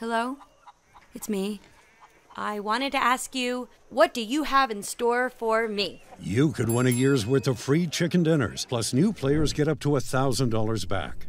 Hello? It's me. I wanted to ask you, what do you have in store for me? You could win a year's worth of free chicken dinners, plus new players get up to $1,000 back.